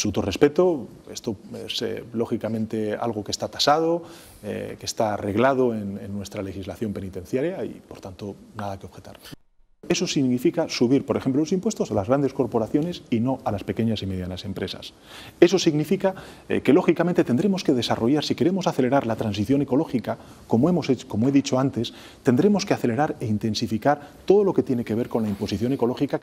Absoluto respeto, esto es eh, lógicamente algo que está tasado, eh, que está arreglado en, nuestra legislación penitenciaria y por tanto nada que objetar. Eso significa subir, por ejemplo, los impuestos a las grandes corporaciones y no a las pequeñas y medianas empresas. Eso significa eh, que, lógicamente, tendremos que desarrollar, si queremos acelerar la transición ecológica, como, hemos hecho, como he dicho antes, tendremos que acelerar e intensificar todo lo que tiene que ver con la imposición ecológica.